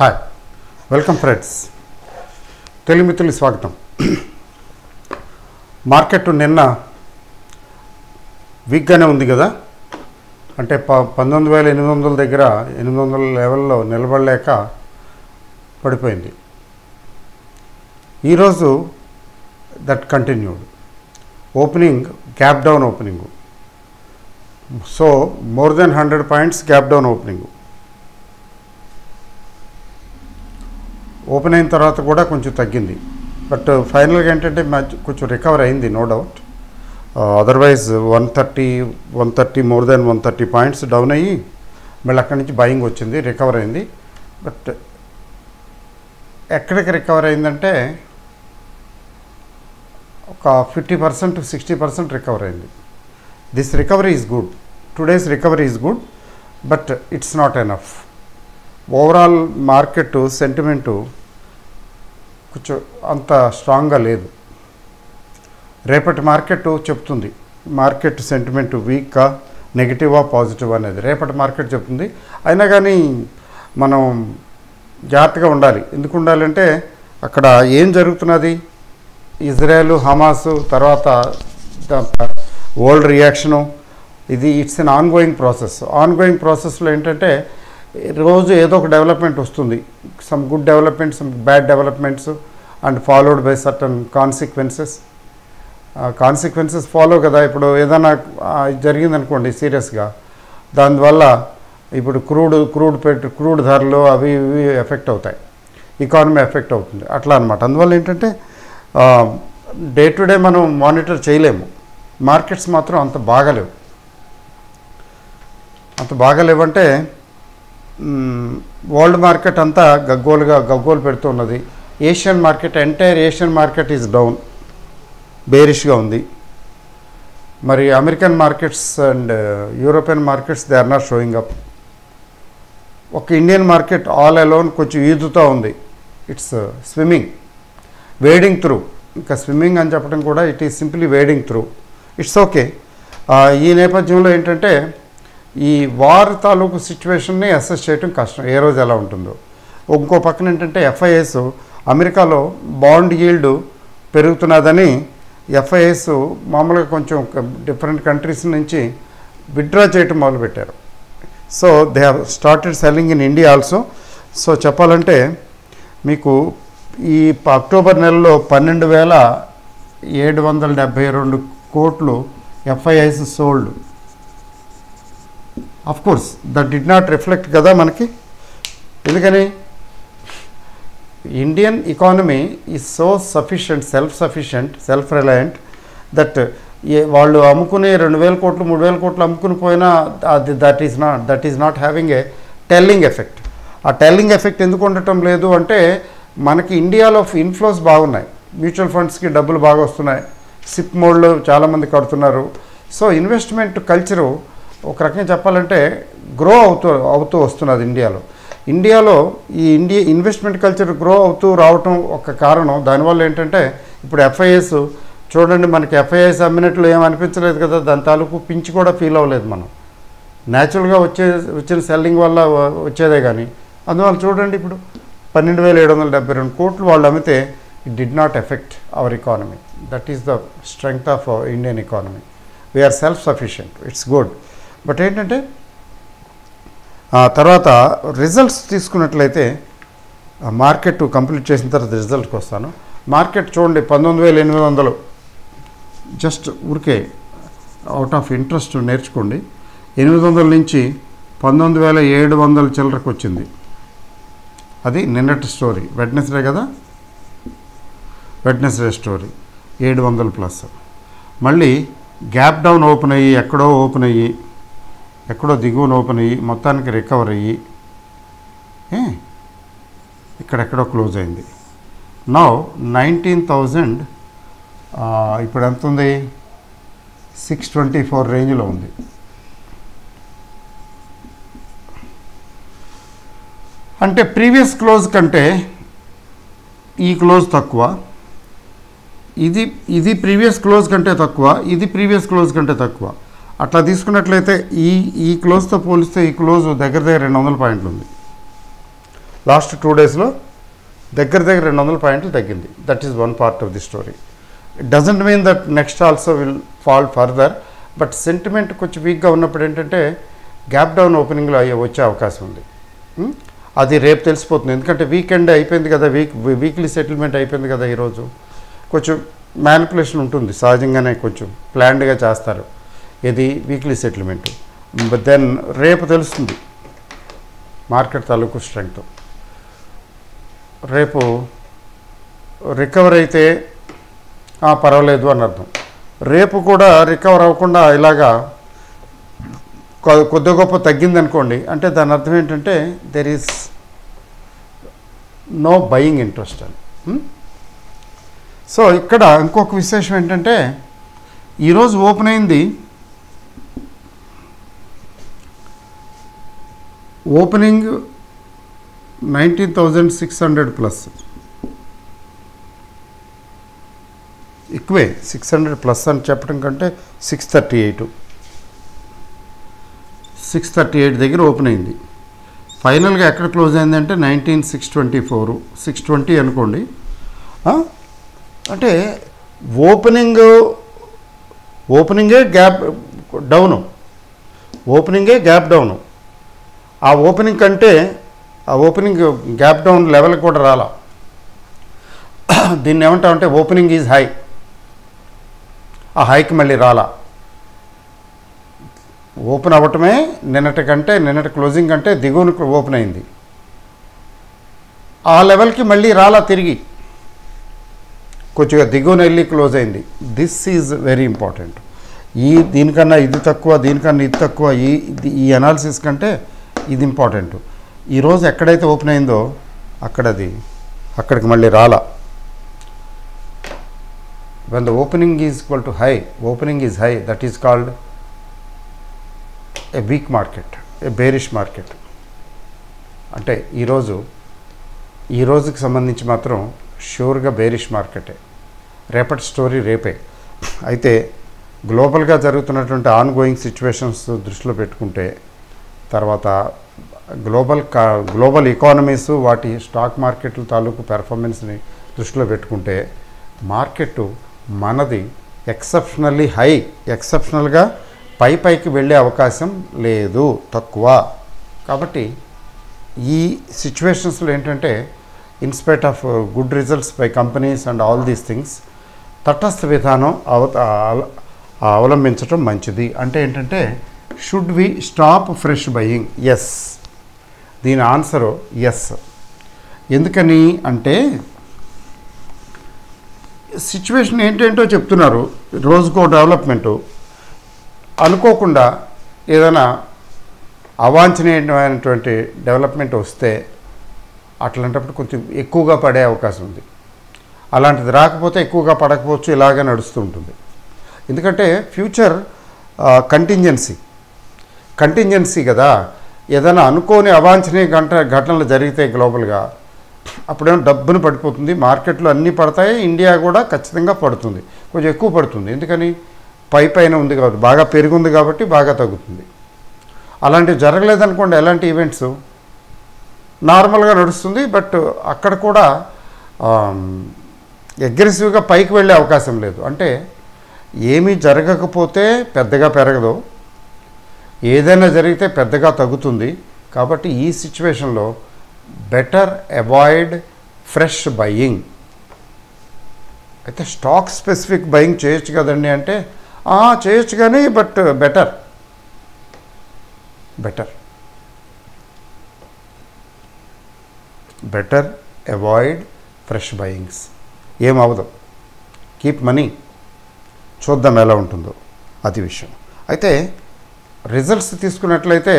Hi welcome friends Telugu స్వాగతం. Market నిన్న వీక్గానే ఉంది కదా? అంటే ప పంతొమ్మిది వేల ఎనిమిది వందల దగ్గర ఎనిమిది వందల లెవెల్లో నిలబడలేక పడిపోయింది. ఈరోజు that continued. Opening gap down opening. So more than hundred points gap down opening. Open అయిన తర్వాత కూడా కొంచెం తగ్గింది. బట్ ఫైనల్గా ఏంటంటే మధ్య కొంచెం రికవర్ అయింది no doubt. Otherwise one thirty one thirty more than one thirty points down అయ్యి మళ్ళీ అక్కడి నుంచి బయింగ్ వచ్చింది రికవర్ అయింది. బట్ ఎక్కడికి రికవర్ అయిందంటే ఒక fifty percent sixty percent recover అయింది. This recovery is good. Today's recovery is good but it's not enough. Overall market sentiment కొంచెం అంత స్ట్రాంగ్గా లేదు. రేపటి మార్కెట్ చెప్తుంది మార్కెట్ సెంటిమెంట్ వీక్గా నెగిటివా పాజిటివ్ అనేది. రేపటి మార్కెట్ చెప్తుంది. అయినా కానీ మనం జాగ్రత్తగా ఉండాలి. ఎందుకు ఉండాలంటే అక్కడ ఏం జరుగుతున్నది? ఇజ్రాయెల్ హమాస్ తర్వాత వరల్డ్ రియాక్షను ఇది it's an ongoing process ongoing ప్రాసెస్లో ఏంటంటే రోజు ఏదో ఒక డెవలప్మెంట్ వస్తుంది. Some good development some bad developments and followed by certain consequences consequences follow కదా. ఇప్పుడు ఏదైనా జరిగిందనుకోండి సీరియస్గా. దానివల్ల ఇప్పుడు క్రూడ్ క్రూడ్ పెట్ క్రూడ్ ధరలు అవి ఇవి ఎఫెక్ట్ అవుతాయి. ఎకానమీ ఎఫెక్ట్ అవుతుంది. అట్లా అనమాట అందువల్ల ఏంటంటే డే టు డే మనం మానిటర్ చేయలేము. మార్కెట్స్ మాత్రం అంత బాగలేవు. అంత బాగలేవంటే అంటే వరల్డ్ మార్కెట్ అంతా గగ్గోలుగా గగ్గోలు పెడుతున్నది Asian market entire Asian market is down. బేరిష్గా ఉంది. మరి American markets and uh, European markets they are not showing up. ఒక ఇండియన్ మార్కెట్ ఆల్ అలోన్ కొంచెం ఈదుతూ ఉంది. It's uh, swimming. Wading through. ఇంకా స్విమ్మింగ్ అని చెప్పడం కూడా it is simply wading through. It's okay. ఈ నేపథ్యంలో ఏంటంటే ఈ వార్ తాలూకు సిచ్యువేషన్ని అసెస్ చేయడం కష్టం. ఏ రోజు ఎలా ఉంటుందో. ఇంకో పక్కన ఏంటంటే ఎఫ్ఐఎస్ అమెరికాలో బాండ్ ఈల్డ్ పెరుగుతున్నదని ఎఫ్ఐఎస్ మామూలుగా కొంచెం డిఫరెంట్ కంట్రీస్ నుంచి విత్డ్రా చేయటం మొదలుపెట్టారు. So they have started selling in India also. So చెప్పాలంటే మీకు ఈ అక్టోబర్ నెలలో పన్నెండు వేల ఏడు వందల డెబ్భై రెండు కోట్లు FIIs sold of course that did not reflect కదా మనకి. ఎందుకని? Indian economy is so sufficient self sufficient self reliant that ఏ వాళ్ళు అమ్ముకునే రెండు వేల కోట్లు మూడు వేల కోట్లు అమ్ముకుని పోయినా అది that is not that is not having a telling effect ఆ టెల్లింగ్ ఎఫెక్ట్ ఎందుకు ఉండటం లేదు అంటే మనకి ఇండియాలో ఇన్ఫ్లోస్ బాగున్నాయి. మ్యూచువల్ ఫండ్స్కి డబ్బులు బాగా వస్తున్నాయి. సిప్ మోడ్లో చాలామంది కడుతున్నారు. సో ఇన్వెస్ట్మెంట్ కల్చరు ఒక రకంగా చెప్పాలంటే గ్రో అవుతూ అవుతూ వస్తున్నది ఇండియాలో. ఇండియాలో ఈ ఇండియా ఇన్వెస్ట్మెంట్ కల్చర్ గ్రో అవుతూ రావటం ఒక కారణం. దానివల్ల ఏంటంటే ఇప్పుడు ఎఫ్ఐఎస్ చూడండి మనకి ఎఫ్ఐఎస్ అమ్మినట్లు ఏమనిపించలేదు అనిపించలేదు కదా దాని తాలూకు పించి కూడా ఫీల్ అవ్వలేదు మనం. న్యాచురల్గా వచ్చే వచ్చిన సెల్లింగ్ వల్ల వచ్చేదే కానీ అందువల్ల చూడండి ఇప్పుడు పన్నెండు వేల ఏడు వందల డెబ్బై రెండు కోట్లు వాళ్ళు అమ్మితే it did not effect our economy that is the strength of Indian economy we are self sufficient it's good but ఏంటంటే ఆ తర్వాత రిజల్ట్స్ తీసుకున్నట్లయితే మార్కెట్ కంప్లీట్ చేసిన తర్వాత రిజల్ట్కి వస్తాను. మార్కెట్ చూడండి పంతొమ్మిది వేల ఎనిమిది వందలు. జస్ట్ ఊరికే అవుట్ ఆఫ్ ఇంట్రెస్ట్ నేర్చుకోండి. ఎనిమిది వందల నుంచి పంతొమ్మిది వేల ఏడు వందల చిల్లరకు వచ్చింది. అది నిన్నటి స్టోరీ వెడ్నెస్డే కదా? వెడ్నెస్డే స్టోరీ ఏడు వందలు ప్లస్ మళ్ళీ గ్యాప్ డౌన్ ఓపెన్ అయ్యి ఎక్కడో ఓపెన్ అయ్యి ఎక్కడో దిగువన ఓపెన్ అయ్యి మొత్తానికి రికవర్ అయ్యి ఇక్కడెక్కడో క్లోజ్ అయింది. నౌ నైన్టీన్ థౌజండ్ ఇప్పుడు ఎంత ఉంది? సిక్స్ ట్వంటీ ఫోర్ రేంజ్లో ఉంది. అంటే ప్రీవియస్ క్లోజ్ కంటే ఈ క్లోజ్ తక్కువ. ఇది ఇది ప్రీవియస్ క్లోజ్ కంటే తక్కువ ఇది ప్రీవియస్ క్లోజ్ కంటే తక్కువ. అట్లా తీసుకున్నట్లయితే ఈ ఈ క్లోజ్తో పోలిస్తే ఈ క్లోజ్ దగ్గర దగ్గర రెండు వందల పాయింట్లు ఉంది లాస్ట్ టూ డేస్లో దగ్గర దగ్గర రెండు వందల పాయింట్లు తగ్గింది. That is one part of the story doesn't mean that next also will fall further but sentiment కొంచెం వీక్గా ఉన్నప్పుడు ఏంటంటే గ్యాప్ డౌన్ ఓపెనింగ్లో అయ్యే వచ్చే అవకాశం ఉంది. Hmm? అది రేపు తెలిసిపోతుంది. ఎందుకంటే వీకెండ్ అయిపోయింది కదా వీక్ వీక్లీ సెటిల్మెంట్ అయిపోయింది కదా ఈరోజు. కొంచెం మ్యానిపులేషన్ ఉంటుంది. సహజంగానే కొంచెం ప్లాన్డ్గా చేస్తారు. ఇది వీక్లీ సెటిల్మెంట్ బట్ దెన్ రేపు తెలుస్తుంది. మార్కెట్ తాలూకు స్ట్రెంగ్త్ రేపు రికవర్ అయితే పర్వాలేదు అని అర్థం. రేపు కూడా రికవర్ అవ్వకుండా ఇలాగా కొద్ది గొప్ప తగ్గిందనుకోండి అంటే దాని అర్థం ఏంటంటే there is no buying interest అని. Hmm? సో ఇక్కడ ఇంకొక విశేషం ఏంటంటే ఈరోజు ఓపెన్ అయింది opening nineteen thousand six hundred plus. ఎక్కువే సిక్స్ హండ్రెడ్ ప్లస్ అని చెప్పడం కంటే six thirty eight. Six thirty eight దగ్గర ఓపెన్ అయింది. ఫైనల్గా ఎక్కడ క్లోజ్ అయిందంటే nineteen six twenty four. Six twenty అనుకోండి. అంటే ఓపెనింగ్ ఓపెనింగే గ్యాప్ డౌను. ఓపెనింగే గ్యాప్ డౌను. ఆ ఓపెనింగ్ కంటే ఆ ఓపెనింగ్ గ్యాప్ డౌన్ లెవెల్ కూడా రాలా. దీన్ని ఏమంటామంటే ఓపెనింగ్ ఈజ్ హై. ఆ హైకి మళ్ళీ రాలా. ఓపెన్ అవ్వటమే నిన్నటి కంటే నిన్నటి క్లోజింగ్ కంటే దిగువన ఓపెన్ అయింది. ఆ లెవెల్కి మళ్ళీ రాలా తిరిగి. కొద్దిగా దిగువన వెళ్ళి క్లోజ్ అయింది. దిస్ ఈజ్ వెరీ ఇంపార్టెంట్ ఈ దీనికన్నా ఇది తక్కువ దీనికన్నా ఇది తక్కువ ఈ ఈ అనాలిసిస్ కంటే ఇది ఇంపార్టెంట్. ఈరోజు ఎక్కడైతే ఓపెన్ అయిందో అక్కడది అక్కడికి మళ్ళీ రాలా. When the opening is equal to high opening is high that is called a weak market a bearish market అంటే ఈరోజు ఈ రోజుకి సంబంధించి మాత్రం షూర్గా బేరిష్ మార్కెటే రేపటి స్టోరీ రేపే. అయితే గ్లోబల్గా జరుగుతున్నటువంటి ఆన్ గోయింగ్ సిచ్యువేషన్స్ దృష్టిలో పెట్టుకుంటే తర్వాత గ్లోబల్ కా గ్లోబల్ ఎకానమీస్ వాటి స్టాక్ మార్కెట్ల తాలూకు పెర్ఫార్మెన్స్ని దృష్టిలో పెట్టుకుంటే మార్కెట్ మనది ఎక్సెప్షనల్లీ హై ఎక్సెప్షనల్గా పై పైకి వెళ్ళే అవకాశం లేదు తక్కువ. కాబట్టి ఈ సిచ్యువేషన్స్లో ఏంటంటే inspite of good results by companies and all these things తటస్థ విధానం అవ అవలంబించడం మంచిది. అంటే ఏంటంటే should we stop fresh buying yes దీని ఆన్సరు ఎస్ ఎందుకని అంటే సిచ్యువేషన్ ఏంటేంటో చెప్తున్నారు. రోజుకో డెవలప్మెంటు అనుకోకుండా ఏదైనా అవాంఛనీయమైనటువంటి డెవలప్మెంట్ వస్తే అట్లాంటప్పుడు కొంచెం ఎక్కువగా పడే అవకాశం ఉంది. అలాంటిది రాకపోతే ఎక్కువగా పడకపోవచ్చు ఇలాగే నడుస్తూ ఉంటుంది. ఎందుకంటే ఫ్యూచర్ కంటింజెన్సీ కంటింజెన్సీ కదా. ఏదైనా అనుకోని అవాంఛనీయ గంట ఘటనలు జరిగితే గ్లోబల్గా అప్పుడేమో డబ్బును పడిపోతుంది మార్కెట్లో అన్నీ పడతాయి ఇండియా కూడా ఖచ్చితంగా పడుతుంది. కొంచెం ఎక్కువ పడుతుంది. ఎందుకని? పై పైన ఉంది కాబట్టి బాగా పెరుగుంది కాబట్టి బాగా తగ్గుతుంది. అలాంటివి జరగలేదనుకోండి ఎలాంటి ఈవెంట్స్ నార్మల్గా నడుస్తుంది బట్ అక్కడ కూడా అగ్రెసివ్గా పైకి వెళ్ళే అవకాశం లేదు. అంటే ఏమీ జరగకపోతే పెద్దగా పెరగదు. ఏదైనా జరిగితే పెద్దగా తగ్గుతుంది. కాబట్టి ఈ సిచ్యువేషన్లో బెటర్ అవాయిడ్ ఫ్రెష్ బయింగ్ అయితే స్టాక్ స్పెసిఫిక్ బయింగ్ చేయొచ్చు కదండి అంటే చేయొచ్చు కానీ but better better better avoid fresh buyings ఏం అవ్వదు కీప్ మనీ చూద్దాం ఎలా ఉంటుందో. అది విషయం. అయితే రిజల్ట్స్ తీసుకున్నట్లయితే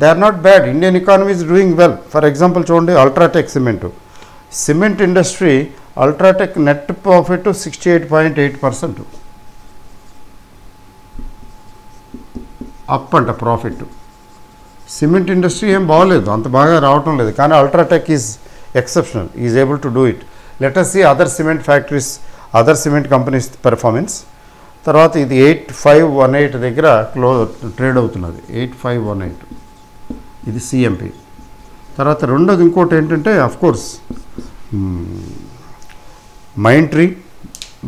they are not bad Indian economy is doing well for example చూడండి UltraTech cement cement industry UltraTech net profit sixty eight point eight percent up అంట ప్రాఫిట్ సిమెంట్ ఇండస్ట్రీ ఏం బాగోలేదు అంత బాగా రావటం లేదు. కానీ UltraTech is exceptional is able to do it later see other cement factories other cement companies performance తర్వాత ఇది ఎయిట్ ఫైవ్ వన్ ఎయిట్ దగ్గర క్లో ట్రేడ్ అవుతున్నది. Eight five one eight. ఇది సిఎంపి తర్వాత రెండోది ఇంకోటి ఏంటంటే of course mind tree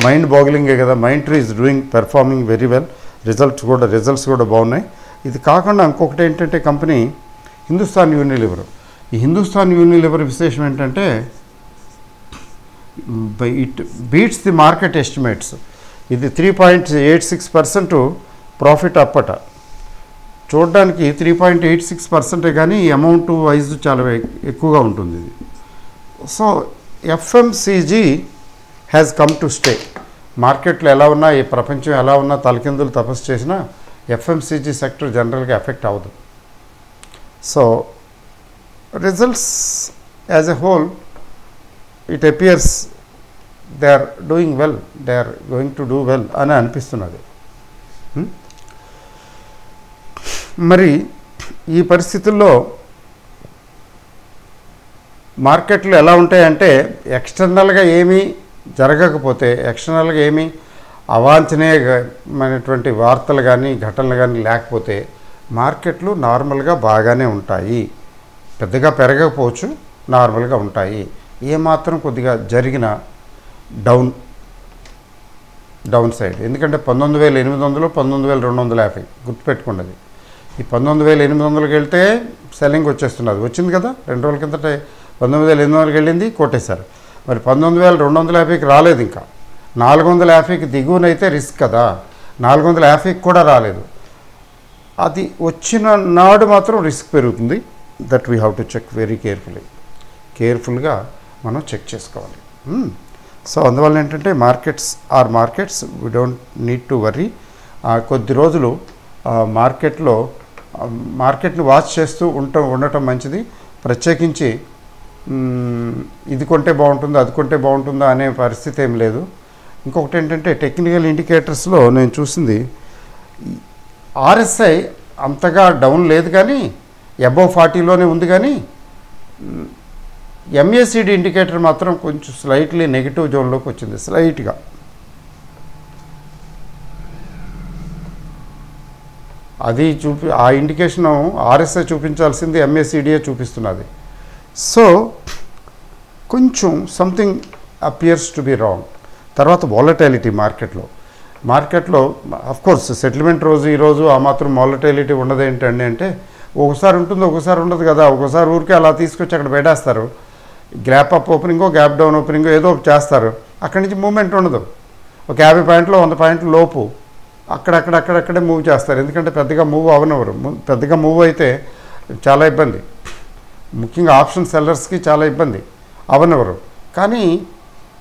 mind బాగిలింగే కదా. Mindtree is doing performing very well results కూడా రిజల్ట్స్ కూడా బాగున్నాయి. ఇది కాకుండా ఇంకొకటి ఏంటంటే కంపెనీ హిందుస్థాన్ యూనిలివర్ ఈ హిందుస్థాన్ యూనిలివర్ విశేషం ఏంటంటే it beats the market estimates. ఇది three point eight six percent profit అప్పట. చూడడానికి త్రీ పాయింట్ ఎయిట్ సిక్స్ పర్సెంటే కానీ ఈ అమౌంట్ వైజ్ చాలా ఎక్కువగా ఉంటుంది ఇది. So FMCG has come to stay మార్కెట్లు ఎలా ఉన్నా ఈ ప్రపంచం ఎలా ఉన్నా తలకిందులు తపస్సు చేసినా ఎఫ్ఎంసీజీ సెక్టర్ జనరల్గా ఎఫెక్ట్ అవ్వదు. So results as a whole it appears they are doing well they are going to do well అని అనిపిస్తున్నది. మరి ఈ పరిస్థితుల్లో మార్కెట్లు ఎలా ఉంటాయంటే ఎక్స్టర్నల్గా ఏమీ జరగకపోతే ఎక్స్టర్నల్గా ఏమీ అవాంఛనీయమైనటువంటి వార్తలు కానీ ఘటనలు కానీ లేకపోతే మార్కెట్లు నార్మల్గా బాగానే ఉంటాయి. పెద్దగా పెరగకపోవచ్చు నార్మల్గా ఉంటాయి. ఏమాత్రం కొద్దిగా జరిగిన డౌన్ డౌన్ సైడ్. ఎందుకంటే పంతొమ్మిది వేల ఎనిమిది వందలు పంతొమ్మిది వేల రెండు వందల యాభై. గుర్తుపెట్టుకున్నది ఈ పంతొమ్మిది వేల ఎనిమిది వందలకి వెళ్తే సెల్లింగ్ వచ్చేస్తున్నది. వచ్చింది కదా? రెండు రోజుల కిందట పంతొమ్మిది వేల ఎనిమిది వందలకి వెళ్ళింది కొట్టేశారు. మరి పంతొమ్మిది వేల రెండు వందల యాభైకి రాలేదు ఇంకా. నాలుగు వందల యాభైకి దిగువనైతే రిస్క్ కదా? నాలుగు వందల యాభైకి కూడా రాలేదు. అది వచ్చిన నాడు మాత్రం రిస్క్ పెరుగుతుంది. That we have to check very carefully. కేర్ఫుల్గా మనం చెక్ చేసుకోవాలి. సో అందువల్ల ఏంటంటే markets are markets we don't need to worry కొద్ది రోజులు మార్కెట్లో మార్కెట్ని వాచ్ చేస్తూ ఉండటం ఉండటం మంచిది. ప్రత్యేకించి ఇది కొంటే బాగుంటుందా అది కొంటే బాగుంటుందా అనే పరిస్థితి ఏం లేదు. ఇంకొకటి ఏంటంటే టెక్నికల్ ఇండికేటర్స్లో నేను చూసింది ఆర్ఎస్ఐ అంతగా డౌన్ లేదు కానీ అబవ్ ఫార్టీలోనే ఉంది కానీ ఎంఏసిడి ఇండికేటర్ మాత్రం కొంచెం స్లైట్లీ నెగిటివ్ జోన్లోకి వచ్చింది స్లైట్గా అది చూపి ఆ ఇండికేషన్ ఆర్ఎస్ఐ చూపించాల్సింది ఎంఏసిడిఏ చూపిస్తున్నది. సో కొంచెం something appears to be wrong తర్వాత వాలటైలిటీ మార్కెట్లో మార్కెట్లో కోర్స్ సెటిల్మెంట్ రోజు ఈరోజు ఆ మాత్రం వాలటైలిటీ ఉండదు ఏంటండి అంటే ఒకసారి ఉంటుంది ఒకసారి ఉండదు కదా. ఒకసారి ఊరికే అలా తీసుకొచ్చి అక్కడ పెట్టేస్తారు. గ్యాప్ అప్ ఓపెనింగో గ్యాప్ డౌన్ ఓపెనింగో ఏదో ఒకటి చేస్తారు. అక్కడి నుంచి మూమెంట్ ఉండదు. ఒక యాభై పాయింట్లు వంద పాయింట్లు లోపు అక్కడక్కడ అక్కడక్కడే మూవ్ చేస్తారు. ఎందుకంటే పెద్దగా మూవ్ అవనవరు పెద్దగా మూవ్ అయితే చాలా ఇబ్బంది. ముఖ్యంగా ఆప్షన్ సెల్లర్స్కి చాలా ఇబ్బంది. అవనవరు కానీ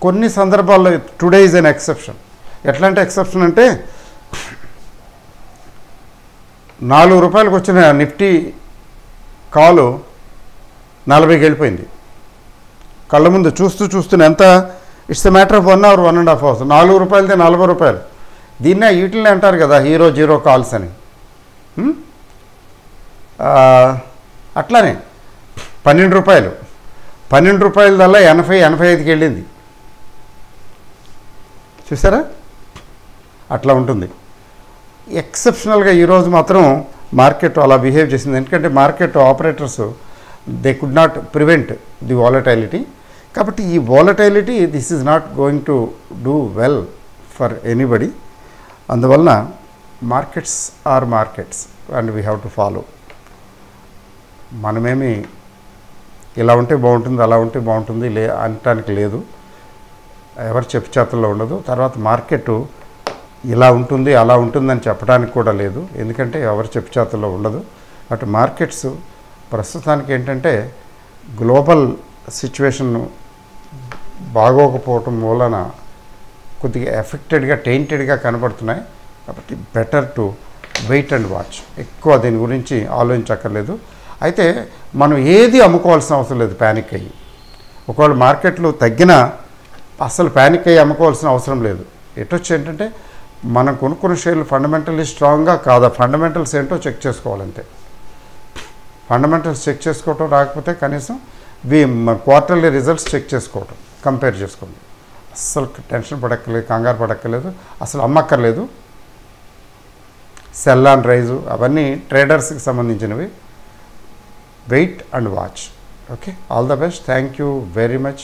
కొన్ని సందర్భాల్లో టుడే ఈజ్ అన్ ఎక్సెప్షన్. ఎట్లాంటి ఎక్సెప్షన్ అంటే నాలుగు రూపాయలకు వచ్చిన నిఫ్టీ కాలు నలభైకి వెళ్ళిపోయింది. కళ్ళ ముందు చూస్తూ చూస్తూనే ఎంత? It's a matter of one hour one and half hours నాలుగు రూపాయలదే నలభై రూపాయలు. దీన్నే వీటిని అంటారు కదా హీరో జీరో కాల్స్ అని. Hmm? అట్లానే పన్నెండు రూపాయలు. పన్నెండు రూపాయల దల్లా ఎనభై ఎనభై ఐదుకి వెళ్ళింది. చూసారా? అట్లా ఉంటుంది. ఎక్సెప్షనల్గా ఈరోజు మాత్రం మార్కెట్ అలా బిహేవ్ చేసింది. ఎందుకంటే market operators they could not prevent the volatility కాబట్టి ఈ volatility this is not going to do well for anybody అందువలన markets are markets and we have to follow మనమేమి ఇలా ఉంటే బాగుంటుంది అలా ఉంటే బాగుంటుంది లే అనటానికి లేదు. ఎవరు చెప్పు చేతుల్లో ఉండదు. తర్వాత మార్కెట్ ఇలా ఉంటుంది అలా ఉంటుందని చెప్పడానికి కూడా లేదు. ఎందుకంటే ఎవరు చెప్పు చేతుల్లో ఉండదు. అటు మార్కెట్స్ ప్రస్తుతానికి ఏంటంటే గ్లోబల్ సిచ్యువేషన్ బాగోకపోవటం మూలన కొద్దిగా ఎఫెక్టెడ్గా టెయింటెడ్గా కనబడుతున్నాయి. కాబట్టి better to wait and watch. ఎక్కువ దీని గురించి ఆలోచించక్కర్లేదు. అయితే మనం ఏది అమ్ముకోవాల్సిన అవసరం లేదు ప్యానిక్ అయ్యి. ఒకవేళ మార్కెట్లు తగ్గినా అసలు ప్యానిక్ అయ్యి అమ్ముకోవాల్సిన అవసరం లేదు. ఎటొచ్చి ఏంటంటే మనం కొనుక్కున్న షేర్లు ఫండమెంటల్లీ స్ట్రాంగ్గా కాదా? ఫండమెంటల్స్ ఏంటో చెక్ చేసుకోవాలంతే. ఫండమెంటల్స్ చెక్ చేసుకోవటం రాకపోతే కనీసం వి క్వార్టర్లీ రిజల్ట్స్ చెక్ చేసుకోవటం. కంపేర్ చేసుకోండి. అస్సలు టెన్షన్ పడక్కర్లేదు కంగారు పడక్కర్లేదు అసలు అమ్మక్కర్లేదు. సెల్ అండ్ రైజు అవన్నీ ట్రేడర్స్కి సంబంధించినవి. Wait and watch okay all the best thank you very much